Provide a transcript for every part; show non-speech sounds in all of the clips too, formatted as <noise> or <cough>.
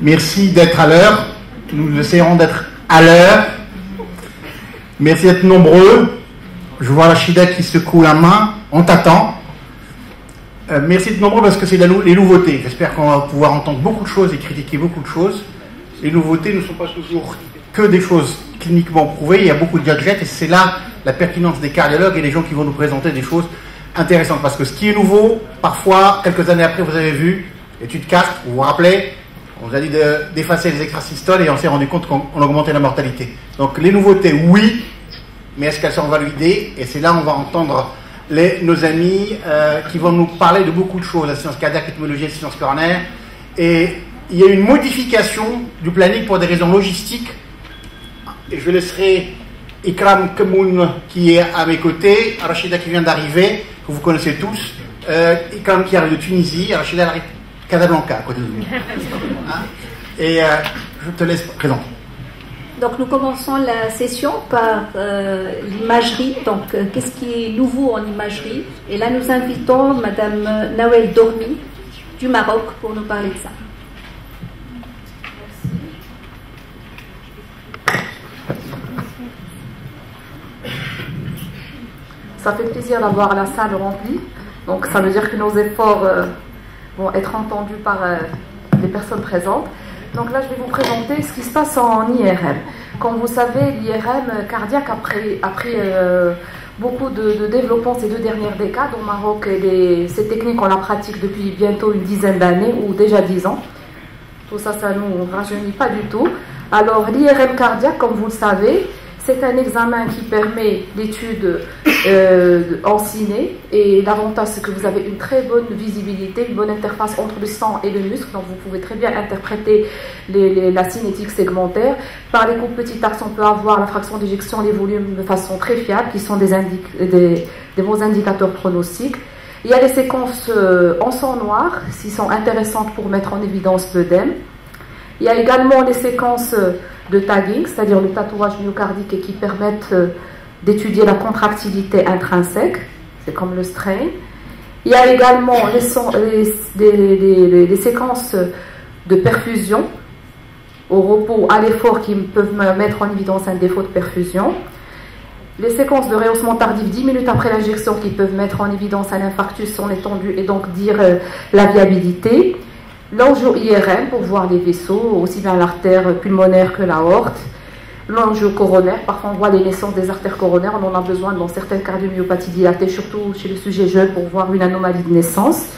Merci d'être à l'heure. Nous essayerons d'être à l'heure. Merci d'être nombreux. Je vois Rachida qui secoue la main. On t'attend. Euh, merci d'être nombreux parce que c'est les nouveautés. J'espère qu'on va pouvoir entendre beaucoup de choses et critiquer beaucoup de choses. Les nouveautés ne sont pas toujours que des choses cliniquement prouvées. Il y a beaucoup de gadgets et c'est là la pertinence des cardiologues et des gens qui vont nous présenter des choses intéressantes. Parce que ce qui est nouveau, parfois, quelques années après, vous avez vu, étude 4, vous vous rappelez, on vous a dit d'effacer les extrasystoles et on s'est rendu compte qu'on augmentait la mortalité. Donc les nouveautés, oui, mais est-ce qu'elles sont validées? Et c'est là où on va entendre nos amis euh, qui vont nous parler de beaucoup de choses, la science cardiaque, la la science coronaire. Et il y a une modification du planning pour des raisons logistiques. Et je laisserai Ikram Kemoun qui est à mes côtés, Rachida qui vient d'arriver, que vous connaissez tous, euh, Ikram qui arrive de Tunisie, Rachida Casablanca, à côté de nous. <laughs> Hein Et euh, je te laisse présenter. Donc nous commençons la session par euh, l'imagerie. Donc euh, qu'est-ce qui est nouveau en imagerie? Et là nous invitons Madame Nawel Dormi du Maroc pour nous parler de ça. Ça fait plaisir d'avoir la salle remplie. Donc ça veut dire que nos efforts vont être entendus par euh, les personnes présentes. Donc là, je vais vous présenter ce qui se passe en IRM. Comme vous savez, l'IRM cardiaque a pris, euh, beaucoup de, développement ces deux dernières décades. Au Maroc, et ces techniques, on la pratique depuis bientôt une dizaine d'années ou déjà dix ans. Tout ça, ça ne nous rajeunit pas du tout. Alors, l'IRM cardiaque, comme vous le savez, c'est un examen qui permet l'étude euh, en ciné et l'avantage c'est que vous avez une très bonne visibilité, une bonne interface entre le sang et le muscle, donc vous pouvez très bien interpréter la cinétique segmentaire. Par les coups petits axes, on peut avoir la fraction d'éjection, les volumes de façon très fiable qui sont des, bons indicateurs pronostiques. Il y a les séquences euh, en sang noir, qui sont intéressantes pour mettre en évidence l'œdème. Il y a également les séquences de tagging, c'est-à-dire le tatouage myocardique et qui permettent euh, d'étudier la contractilité intrinsèque, c'est comme le strain. Il y a également les, séquences de perfusion au repos, à l'effort qui peuvent mettre en évidence un défaut de perfusion. Les séquences de rehaussement tardif 10 minutes après l'injection qui peuvent mettre en évidence un infarctus en étendue et donc dire euh, la viabilité. L'enjeu IRM pour voir les vaisseaux, aussi bien l'artère pulmonaire que l'aorte. L'enjeu coronaire, parfois on voit les naissances des artères coronaires, on en a besoin dans certaines cardiomyopathies dilatées, surtout chez le sujet jeune pour voir une anomalie de naissance.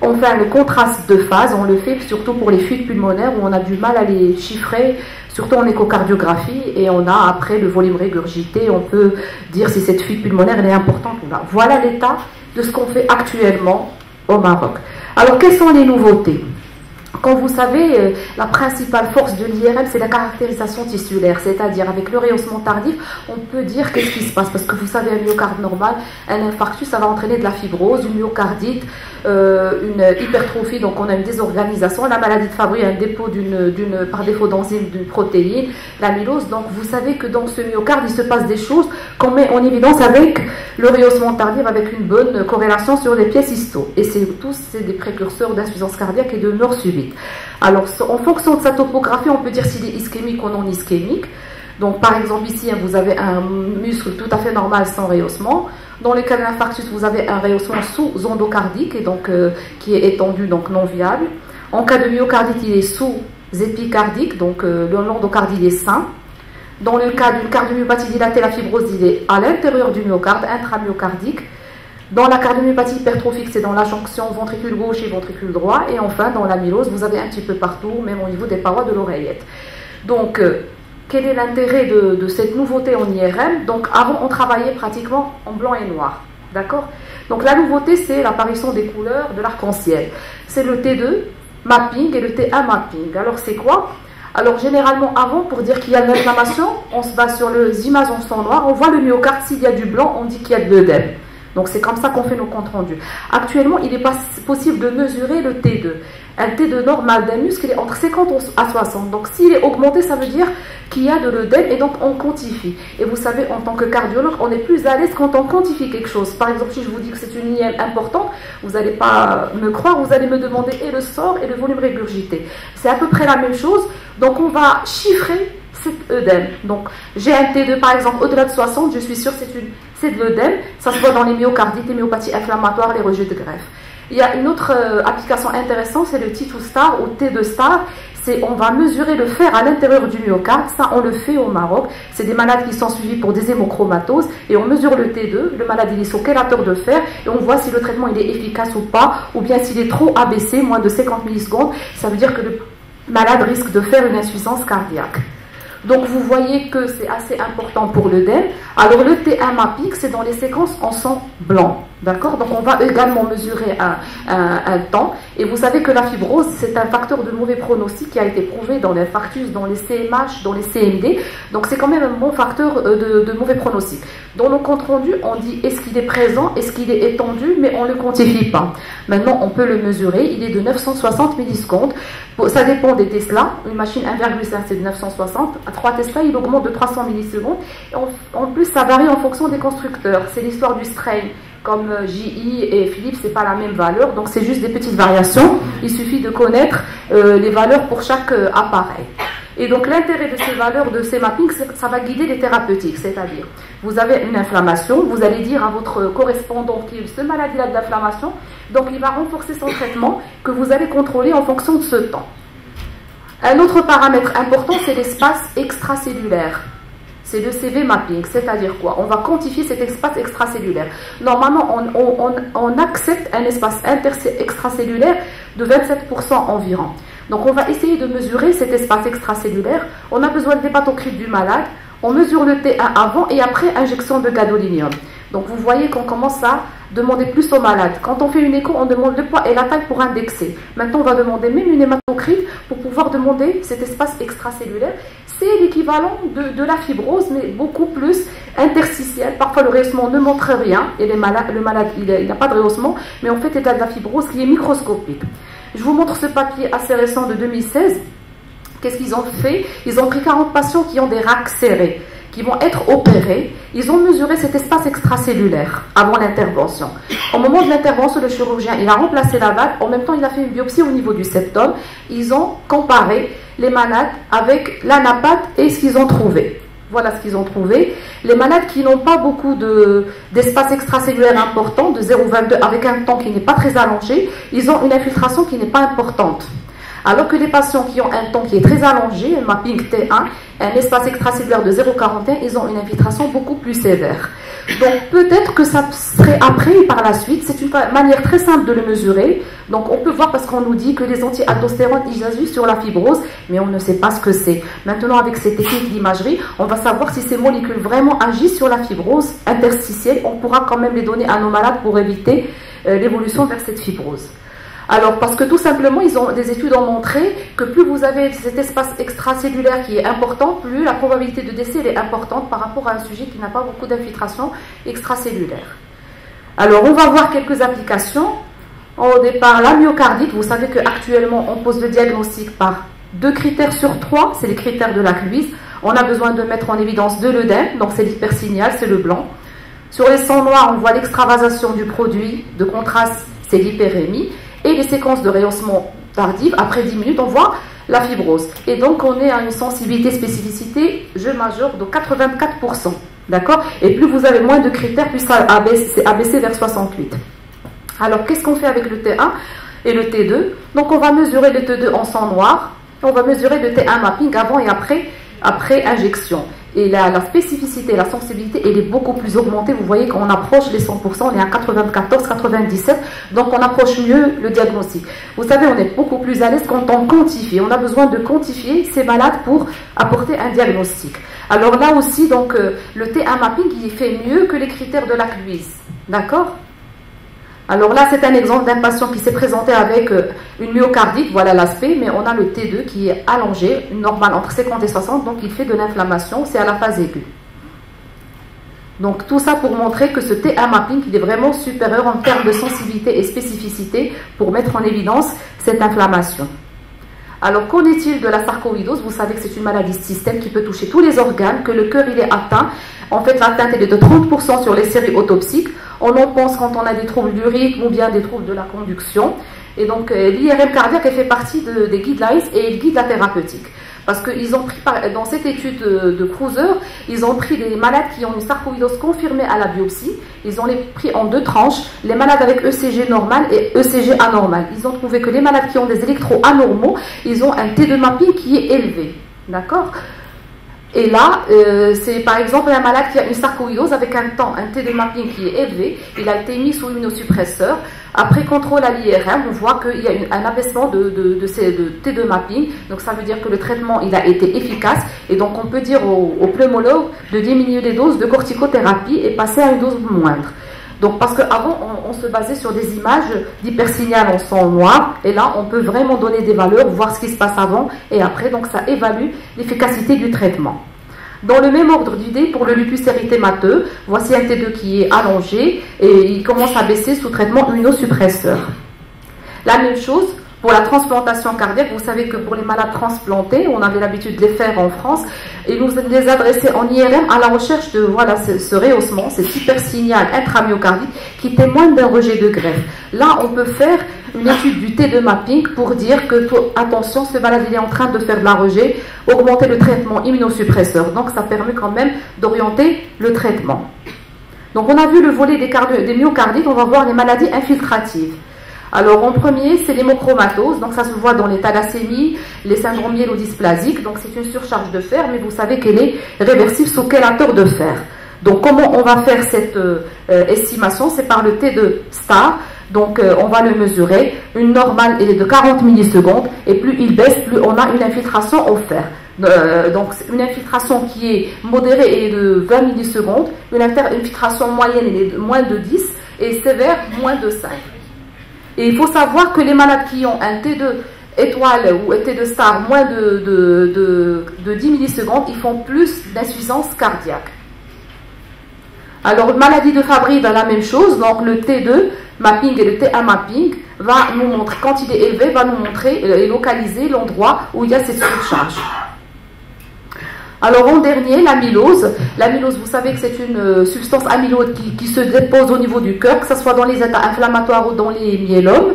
Enfin, le contraste de phase, on le fait surtout pour les fuites pulmonaires où on a du mal à les chiffrer, surtout en échocardiographie, et on a après le volume régurgité, on peut dire si cette fuite pulmonaire est importante ou pas. Voilà l'état de ce qu'on fait actuellement au Maroc. Alors, quelles sont les nouveautés? Comme vous savez, euh, la principale force de l'IRM, c'est la caractérisation tissulaire, c'est-à-dire avec le rehaussement tardif, on peut dire qu'est-ce qui se passe. Parce que vous savez, un myocarde normal, un infarctus, ça va entraîner de la fibrose, une myocardite, euh, une hypertrophie, donc on a une désorganisation. La maladie de Fabry, un dépôt d'une, par défaut d'enzyme d'une protéine, l'amylose. Donc vous savez que dans ce myocarde, il se passe des choses qu'on met en évidence avec le rehaussement tardif, avec une bonne corrélation sur les pièces histo. Et c'est tous c'est des précurseurs d'insuffisance cardiaque et de mort subite. Alors en fonction de sa topographie, on peut dire s'il est ischémique ou non ischémique. Donc par exemple ici, hein, vous avez un muscle tout à fait normal sans rehaussement. Dans le cas de l'infarctus, vous avez un rehaussement sous-endocardique, et donc euh, qui est étendu, donc non viable. En cas de myocardite, il est sous-épicardique, donc euh, l'endocardie est sain. Dans le cas d'une cardiomyopathie dilatée, la fibrose il est à l'intérieur du myocarde, intramyocardique. Dans la cardiomyopathie hypertrophique, c'est dans la jonction ventricule gauche et ventricule droit. Et enfin, dans l'amylose, vous avez un petit peu partout, même au niveau des parois de l'oreillette. Donc, euh, quel est l'intérêt de, cette nouveauté en IRM Donc avant, on travaillait pratiquement en blanc et noir. D'accord? Donc la nouveauté, c'est l'apparition des couleurs de l'arc-en-ciel. C'est le T2 mapping et le T1 mapping. Alors c'est quoi? Alors généralement avant, pour dire qu'il y a une inflammation, on se base sur les images en sang noir, on voit le myocarde, s'il y a du blanc, on dit qu'il y a de l'œdème. Donc c'est comme ça qu'on fait nos comptes rendus. Actuellement, il n'est pas possible de mesurer le T2. Un T2 normal d'un muscle est entre 50 à 60. Donc s'il est augmenté, ça veut dire qu'il y a de l'œdème et donc on quantifie. Et vous savez, en tant que cardiologue, on est plus à l'aise quand on quantifie quelque chose. Par exemple, si je vous dis que c'est une IM importante, vous n'allez pas me croire, vous allez me demander et le sort et le volume régurgité. C'est à peu près la même chose. Donc on va chiffrer cet œdème. Donc j'ai un T2 par exemple au-delà de 60, je suis sûre c'est, c'est de l'œdème. Ça se voit dans les myocardites, les myopathies inflammatoires, les rejets de greffe. Il y a une autre euh, application intéressante, c'est le T2 star ou T2 star. C'est on va mesurer le fer à l'intérieur du myocarde. Ça, on le fait au Maroc. C'est des malades qui sont suivis pour des hémochromatoses et on mesure le T2. Le malade il est sur chélateur de fer et on voit si le traitement il est efficace ou pas, ou bien s'il est trop abaissé, moins de 50 millisecondes. Ça veut dire que le malade risque de faire une insuffisance cardiaque. Donc vous voyez que c'est assez important pour le DEL. Alors le T1 mapping, c'est dans les séquences en sang blanc. D'accord Donc on va également mesurer un, temps. Et vous savez que la fibrose, c'est un facteur de mauvais pronostic qui a été prouvé dans l'infarctus, dans les CMH, dans les CMD. Donc c'est quand même un bon facteur euh, de, mauvais pronostic. Dans le compte rendu, on dit est-ce qu'il est présent, est-ce qu'il est étendu, mais on ne le quantifie pas. Maintenant, on peut le mesurer. Il est de 960 millisecondes. Ça dépend des Tesla. Une machine 1,5, c'est de 960. À 3 Tesla, il augmente de 300 millisecondes. En, en plus, ça varie en fonction des constructeurs. C'est l'histoire du strain comme euh, JI et Philippe, c'est pas la même valeur, donc c'est juste des petites variations. Il suffit de connaître euh, les valeurs pour chaque euh, appareil. Et donc l'intérêt de ces valeurs, de ces mappings, ça va guider les thérapeutiques, c'est-à-dire vous avez une inflammation, vous allez dire à votre correspondant qui ce maladie-là de l'inflammation, donc il va renforcer son traitement que vous allez contrôler en fonction de ce temps. Un autre paramètre important, c'est l'espace extracellulaire c'est le CV mapping, c'est-à-dire quoi? On va quantifier cet espace extracellulaire. Normalement, on, accepte un espace extracellulaire de 27% environ. Donc on va essayer de mesurer cet espace extracellulaire. On a besoin de du malade. On mesure le T1 avant et après injection de gadolinium. Donc vous voyez qu'on commence à demander plus aux malades. Quand on fait une écho, on demande le poids et la taille pour indexer. Maintenant, on va demander même une hématocrite pour pouvoir demander cet espace extracellulaire. C'est l'équivalent de, la fibrose, mais beaucoup plus interstitiel. Parfois, le rehaussement ne montre rien et les le malade, il n'a pas de rehaussement, mais en fait, il a de la fibrose qui est microscopique. Je vous montre ce papier assez récent de 2016. Qu'est-ce qu'ils ont fait? Ils ont pris 40 patients qui ont des racks serrés qui vont être opérés, ils ont mesuré cet espace extracellulaire avant l'intervention. Au moment de l'intervention, le chirurgien, il a remplacé la vague, en même temps, il a fait une biopsie au niveau du septum. Ils ont comparé les malades avec l'anapathe et ce qu'ils ont trouvé. Voilà ce qu'ils ont trouvé. Les malades qui n'ont pas beaucoup d'espace extracellulaire important, de 0,22, avec un temps qui n'est pas très allongé, ils ont une infiltration qui n'est pas importante. Alors que les patients qui ont un temps qui est très allongé, un mapping T1, un espace extracellulaire de 0,41, ils ont une infiltration beaucoup plus sévère. Donc peut-être que ça serait après et par la suite. C'est une manière très simple de le mesurer. Donc on peut voir parce qu'on nous dit que les anti-aldostérones ils agissent sur la fibrose, mais on ne sait pas ce que c'est. Maintenant avec ces techniques d'imagerie, on va savoir si ces molécules vraiment agissent sur la fibrose interstitielle. On pourra quand même les donner à nos malades pour éviter euh, l'évolution vers cette fibrose. Alors, parce que tout simplement, ils ont, des études ont montré que plus vous avez cet espace extracellulaire qui est important, plus la probabilité de décès est importante par rapport à un sujet qui n'a pas beaucoup d'infiltration extracellulaire. Alors, on va voir quelques applications. Au départ, la myocardite, vous savez qu'actuellement, on pose le diagnostic par deux critères sur trois, c'est les critères de la cuisse. On a besoin de mettre en évidence de l'œdème, donc c'est l'hypersignal, c'est le blanc. Sur les sangs noirs, on voit l'extravasation du produit de contraste, c'est l'hyperémie. Et les séquences de rehaussement tardive, après 10 minutes, on voit la fibrose. Et donc, on est à une sensibilité spécificité jeu majeur de 84%. D'accord? Et plus vous avez moins de critères, plus ça c'est abaissé vers 68. Alors, qu'est-ce qu'on fait avec le T1 et le T2 Donc, on va mesurer le T2 en sang noir. On va mesurer le T1 mapping avant et après, après injection. Et la, spécificité, la sensibilité, elle est beaucoup plus augmentée. Vous voyez qu'on approche les 100%, on est à 94, 97, donc on approche mieux le diagnostic. Vous savez, on est beaucoup plus à l'aise quand on quantifie. On a besoin de quantifier ces malades pour apporter un diagnostic. Alors là aussi, donc, euh, le T1 mapping, il fait mieux que les critères de la cuisse. D'accord? Alors là, c'est un exemple d'un patient qui s'est présenté avec euh, une myocardite, voilà l'aspect, mais on a le T2 qui est allongé, normal entre 50 et 60, donc il fait de l'inflammation, c'est à la phase aiguë. Donc tout ça pour montrer que ce T1 mapping il est vraiment supérieur en termes de sensibilité et spécificité pour mettre en évidence cette inflammation. Alors, qu'en est-il de la sarcoïdose? Vous savez que c'est une maladie système qui peut toucher tous les organes, que le cœur est atteint. En fait, l'atteinte est de 30% sur les séries autopsiques. On en pense quand on a des troubles du rythme ou bien des troubles de la conduction. Et donc, euh, l'IRM cardiaque fait partie des guidelines et il guide la thérapeutique. Parce qu'ils ont pris, dans cette étude de, Cruiser, ils ont pris des malades qui ont une sarcoïdose confirmée à la biopsie. Ils ont les pris en deux tranches, les malades avec ECG normal et ECG anormal. Ils ont trouvé que les malades qui ont des électros anormaux, ils ont un T2 mapping qui est élevé. D'accord? Et là, euh, c'est par exemple un malade qui a une sarcoïdose avec un temps, un T2 mapping qui est élevé. Il a été mis sous immunosuppresseur. Après contrôle à l'IRM, on voit qu'il y a un abaissement de, de, ces, de, T2 mapping. Donc ça veut dire que le traitement il a été efficace. Et donc on peut dire au, au pneumologue de diminuer les doses de corticothérapie et passer à une dose moindre. Donc parce qu'avant on, on se basait sur des images d'hypersignal en son noir. Et là on peut vraiment donner des valeurs, voir ce qui se passe avant et après. Donc ça évalue l'efficacité du traitement. Dans le même ordre d'idée, pour le lupus érythémateux, voici un T2 qui est allongé et il commence à baisser sous traitement immunosuppresseur. La même chose pour la transplantation cardiaque, vous savez que pour les malades transplantés, on avait l'habitude de les faire en France, et nous les adresser en IRM à la recherche de voilà, ce, rehaussement, ce super signal intramyocardique qui témoigne d'un rejet de greffe. Là, on peut faire une étude du T2 mapping pour dire que, attention, ce malade est en train de faire de la rejet, augmenter le traitement immunosuppresseur. Donc, ça permet quand même d'orienter le traitement. Donc, on a vu le volet des, des myocardites, on va voir les maladies infiltratives. Alors en premier, c'est l'hémochromatose, donc ça se voit dans les thalassémies, les syndromes myélodysplasiques, donc c'est une surcharge de fer, mais vous savez qu'elle est réversible sous quel de fer. Donc comment on va faire cette euh, estimation? C'est par le T de star. Donc euh, on va le mesurer. Une normale elle est de 40 millisecondes et plus il baisse, plus on a une infiltration au fer. Euh, donc une infiltration qui est modérée est de 20 millisecondes, une infiltration moyenne est de moins de 10 et sévère moins de 5. Et il faut savoir que les malades qui ont un T2 étoile ou un T2 star moins de, de, 10 millisecondes, ils font plus d'insuffisance cardiaque. Alors, maladie de Fabry, dans la même chose. Donc, le T2 mapping et le T1 mapping va nous montrer, quand il est élevé, va nous montrer et localiser l'endroit où il y a cette surcharge. Alors en dernier, l'amylose. L'amylose, vous savez que c'est une euh, substance amyloïde qui, se dépose au niveau du cœur, que ce soit dans les états inflammatoires ou dans les myélomes.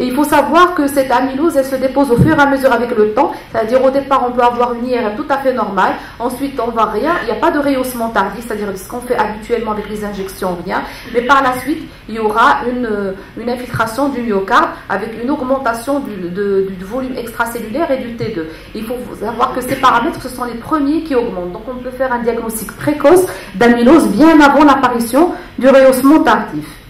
Et il faut savoir que cette amylose, elle se dépose au fur et à mesure avec le temps. C'est-à-dire, au départ, on peut avoir une IRM tout à fait normale. Ensuite, on voit rien. Il n'y a pas de rehaussement tardif, c'est-à-dire ce qu'on fait habituellement avec les injections, rien. Mais par la suite, il y aura une, euh, infiltration du myocarde avec une augmentation du, du, volume extracellulaire et du T2. Il faut savoir que ces paramètres, ce sont les premiers qui augmentent. Donc, on peut faire un diagnostic précoce d'amylose bien avant l'apparition du rehaussement tardif.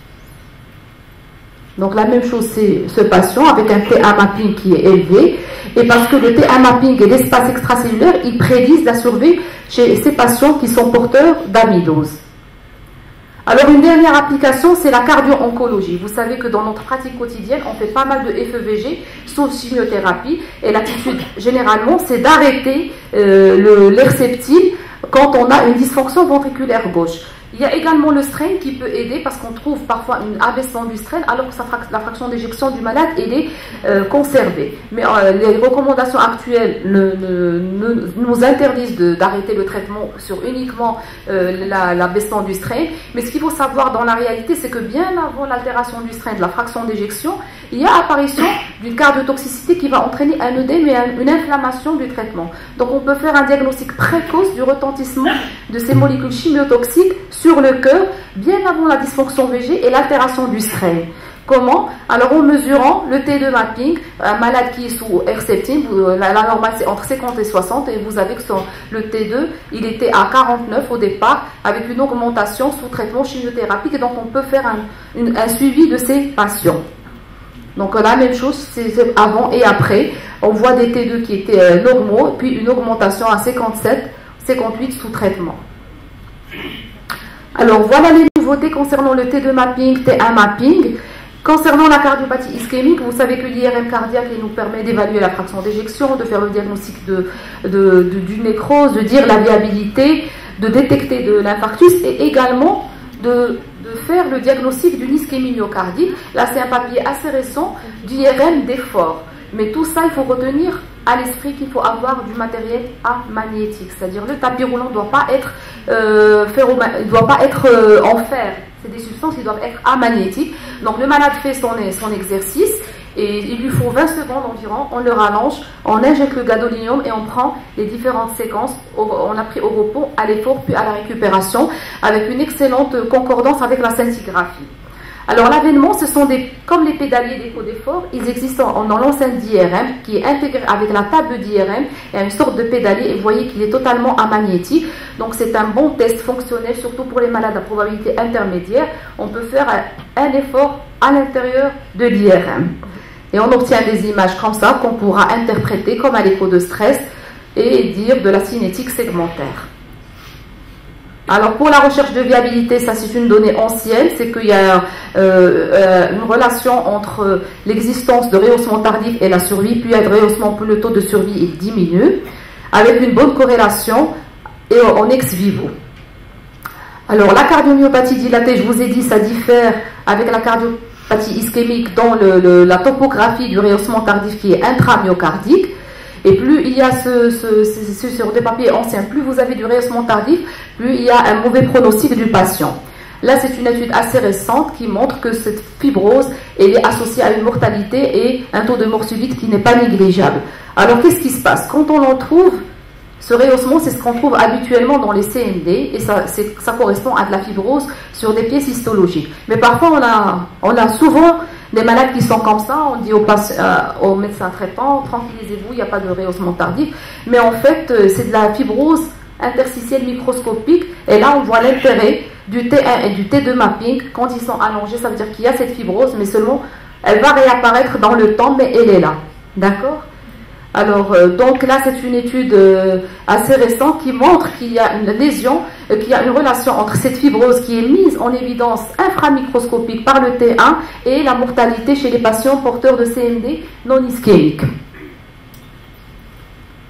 Donc la même chose, c'est ce patient avec un TA mapping qui est élevé. Et parce que le TA mapping et l'espace extracellulaire, ils prédisent la survie chez ces patients qui sont porteurs d'amylose. Alors une dernière application, c'est la cardio-oncologie. Vous savez que dans notre pratique quotidienne, on fait pas mal de FEVG sous chimiothérapie. Et l'attitude, généralement, c'est d'arrêter euh, l'herceptile quand on a une dysfonction ventriculaire gauche. Il y a également le strain qui peut aider parce qu'on trouve parfois une abaissement du strain alors que la fraction d'éjection du malade est euh, conservée. Mais euh, les recommandations actuelles nous interdisent d'arrêter le traitement sur uniquement euh, l'abaissement du strain. Mais ce qu'il faut savoir dans la réalité, c'est que bien avant l'altération du strain de la fraction d'éjection, il y a apparition d'une cardiotoxicité qui va entraîner un œdème et une inflammation du traitement. Donc on peut faire un diagnostic précoce du retentissement de ces molécules chimiotoxiques le cœur bien avant la dysfonction VG et l'altération du strain. Comment? Alors en mesurant le T2 mapping, un malade qui est sous R-septime, la, normale c'est entre 50 et 60 et vous avez que le T2 il était à 49 au départ avec une augmentation sous traitement chimiothérapique et donc on peut faire un, un suivi de ces patients. Donc la même chose, c'est avant et après. On voit des T2 qui étaient euh, normaux, puis une augmentation à 57, 58 sous traitement. Alors voilà les nouveautés concernant le T2 mapping, T1 mapping. Concernant la cardiopathie ischémique, vous savez que l'IRM cardiaque nous permet d'évaluer la fraction d'éjection, de faire le diagnostic de, du nécrose, de dire la viabilité, de détecter de l'infarctus et également de, faire le diagnostic d'une ischémie myocardique. Là, c'est un papier assez récent d'IRM d'effort. Mais tout ça, il faut retenir à l'esprit qu'il faut avoir du matériel amagnétique. C'est-à-dire le tapis roulant ne doit pas être, euh, euh, en fer. C'est des substances qui doivent être amagnétiques. Donc le malade fait son, son exercice et il lui faut 20 secondes environ, on le rallonge, on injecte le gadolinium et on prend les différentes séquences. On a pris au repos, à l'effort, puis à la récupération, avec une excellente concordance avec la scintigraphie. Alors l'avènement, ce sont des, comme les pédaliers d'écho d'effort, ils existent dans l'enceinte d'IRM qui est intégrée avec la table d'IRM et une sorte de pédalier et vous voyez qu'il est totalement amagnétique. Donc c'est un bon test fonctionnel, surtout pour les malades à probabilité intermédiaire. On peut faire un effort à l'intérieur de l'IRM. Et on obtient des images comme ça qu'on pourra interpréter comme à l'écho de stress et dire de la cinétique segmentaire. Alors pour la recherche de viabilité, ça c'est une donnée ancienne, c'est qu'il y a euh, euh, une relation entre l'existence de rehaussement tardif et la survie, puis de rehaussement, plus le taux de survie il diminue, avec une bonne corrélation et en ex vivo. Alors la cardiomyopathie dilatée, je vous ai dit, ça diffère avec la cardio ischémique dans la topographie du rehaussement tardif qui est intramyocardique. Et plus il y a ce, sur des papiers anciens, plus vous avez du rehaussement tardif, plus il y a un mauvais pronostic du patient. Là, c'est une étude assez récente qui montre que cette fibrose est associée à une mortalité et un taux de mort subite qui n'est pas négligeable. Alors, qu'est-ce qui se passe? Quand on en trouve, ce rehaussement, c'est ce qu'on trouve habituellement dans les CND et ça, ça, correspond à de la fibrose sur des pièces histologiques. Mais parfois, on a, on a souvent des malades qui sont comme ça. On dit au, euh, au médecin traitant, tranquillisez-vous, il n'y a pas de rehaussement tardif. Mais en fait, euh, c'est de la fibrose interstitielle microscopique. Et là, on voit l'intérêt du T1 et du T2 mapping. Quand ils sont allongés, ça veut dire qu'il y a cette fibrose, mais seulement elle va réapparaître dans le temps, mais elle est là. D'accord? Alors, euh, donc là, c'est une étude euh, assez récente qui montre qu'il y a une lésion, euh, qu'il y a une relation entre cette fibrose qui est mise en évidence inframicroscopique par le T1 et la mortalité chez les patients porteurs de CMD non ischémiques.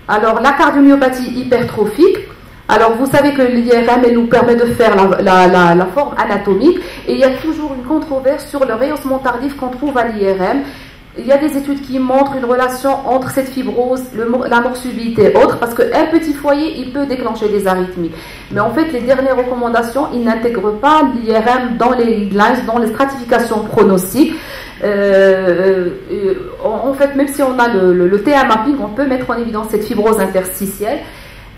Alors, la cardiomyopathie hypertrophique, alors, vous savez que l'IRM nous permet de faire la, la, forme anatomique et il y a toujours une controverse sur le rehaussement tardif qu'on trouve à l'IRM il y a des études qui montrent une relation entre cette fibrose, la mort subite et autres, parce qu'un petit foyer, il peut déclencher des arythmies. Mais en fait, les dernières recommandations, ils n'intègrent pas l'IRM dans les guidelines, dans les stratifications pronostiques. Euh, euh, en fait, même si on a le, le, TA mapping, on peut mettre en évidence cette fibrose interstitielle.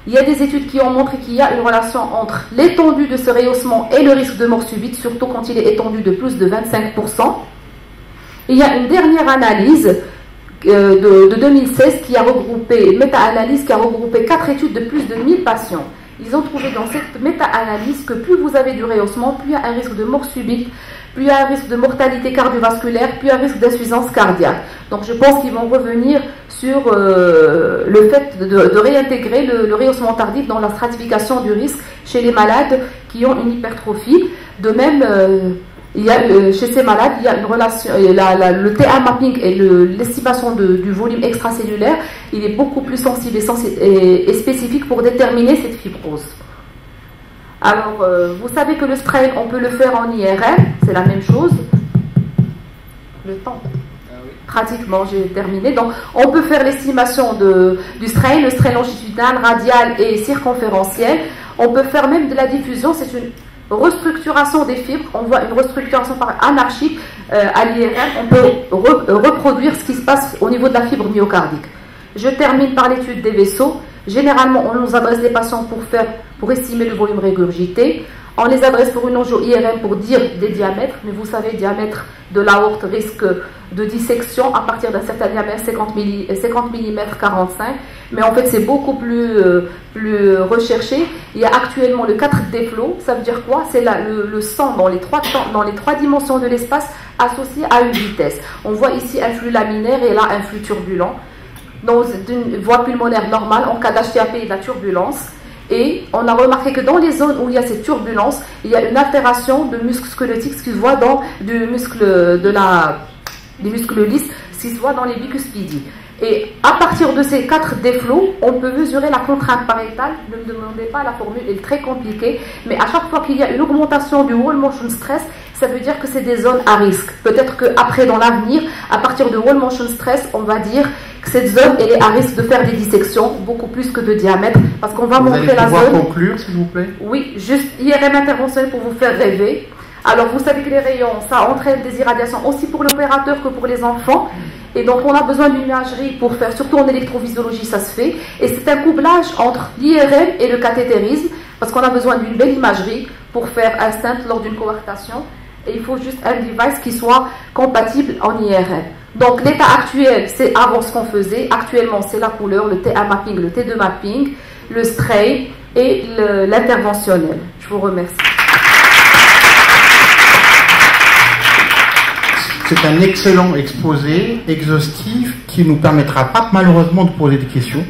Il y a des études qui ont montré qu'il y a une relation entre l'étendue de ce rehaussement et le risque de mort subite, surtout quand il est étendu de plus de 25% il y a une dernière analyse euh, de, 2016 qui a regroupé, méta-analyse qui a regroupé quatre études de plus de 1000 patients. Ils ont trouvé dans cette méta-analyse que plus vous avez du rehaussement, plus il y a un risque de mort subite, plus il y a un risque de mortalité cardiovasculaire, plus il y a un risque d'insuffisance cardiaque. Donc je pense qu'ils vont revenir sur euh, le fait de, réintégrer le, rehaussement tardif dans la stratification du risque chez les malades qui ont une hypertrophie. De même, euh, il y a, euh, chez ces malades, il y a une relation, euh, le TA mapping et l'estimation du volume extracellulaire, il est beaucoup plus sensible et, spécifique pour déterminer cette fibrose. Alors, euh, vous savez que le strain, on peut le faire en IRM, c'est la même chose. Le temps. Ah Pratiquement, j'ai terminé. Donc, on peut faire l'estimation du strain, le strain longitudinal, radial et circonférentiel. On peut faire même de la diffusion, c'est une restructuration des fibres, on voit une restructuration anarchique euh, à l'IRM, on peut reproduire ce qui se passe au niveau de la fibre myocardique. Je termine par l'étude des vaisseaux. Généralement, on nous adresse les patients pour, faire, pour estimer le volume régurgité. On les adresse pour une enjeu IRM pour dire des diamètres, mais vous savez, diamètre de l'aorte risque de dissection à partir d'un certain diamètre, 50 mm, 45. Mais en fait, c'est beaucoup plus, euh, plus recherché. Il y a actuellement le 4D flow. Ça veut dire quoi? C'est le, le, sang dans les, trois, dans les trois dimensions de l'espace associé à une vitesse. On voit ici un flux laminaire et là un flux turbulent. Dans une voie pulmonaire normale, en cas d'HTAP et de la turbulence, et on a remarqué que dans les zones où il y a cette turbulence, il y a une altération de muscles squelettiques qui se voit dans du muscle de la, muscles lisses, qui se voit dans les bicuspidies. Et à partir de ces quatre déflots, on peut mesurer la contrainte parétale. Ne me demandez pas, la formule est très compliquée. Mais à chaque fois qu'il y a une augmentation du wall motion stress, ça veut dire que c'est des zones à risque. Peut-être qu'après, dans l'avenir, à partir de wall motion stress, on va dire que cette zone, elle est à risque de faire des dissections, beaucoup plus que de diamètre, parce qu'on va Vous montrer allez la zone. conclure, s'il vous plaît? Oui, juste IRM interventionnel pour vous faire rêver. Alors, vous savez que les rayons, ça entraîne des irradiations aussi pour l'opérateur que pour les enfants. Et donc, on a besoin d'une imagerie pour faire, surtout en électrophysiologie, ça se fait. Et c'est un couplage entre l'IRM et le cathétérisme, parce qu'on a besoin d'une belle imagerie pour faire un stent lors d'une coartation. Et il faut juste un device qui soit compatible en IRM. Donc, l'état actuel, c'est avant ce qu'on faisait. Actuellement, c'est la couleur, le T1 mapping, le T2 mapping, le stray et l'interventionnel. Je vous remercie. C'est un excellent exposé, exhaustif, qui nous permettra pas malheureusement de poser des questions.